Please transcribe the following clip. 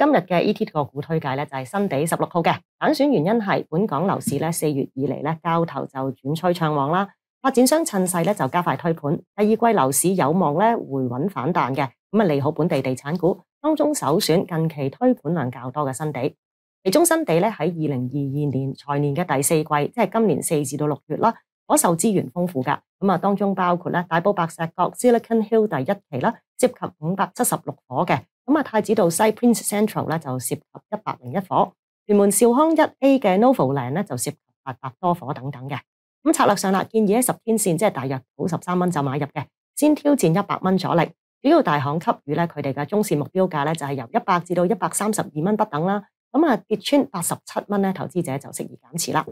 今日嘅 et 个股推介咧，就系新地十六号嘅。拣选原因系本港楼市咧，四月以嚟咧，交投就转趋畅旺啦。发展商趁势咧就加快推盘，第二季楼市有望咧回稳反弹嘅，咁啊利好本地地产股。当中首选近期推盘量较多嘅新地，其中新地咧喺二零二二年财年嘅第四季，即系今年四至到六月啦，可售资源丰富噶。咁啊，当中包括咧大埔白石角 Silicon Hill 第一期啦，涉及五百七十六伙嘅。咁啊，太子道西 Prince Central 咧就涉及一百零一火，屯门兆康一 A 嘅 Novo Land 咧就涉及八百多火等等嘅。咁策略上啦，建议喺十天线即系大约九十三蚊就买入嘅，先挑战一百蚊阻力。主要大行给予咧佢哋嘅中线目标价咧就系由一百至到一百三十二蚊不等啦。咁啊，跌穿八十七蚊咧，投资者就适宜减持啦。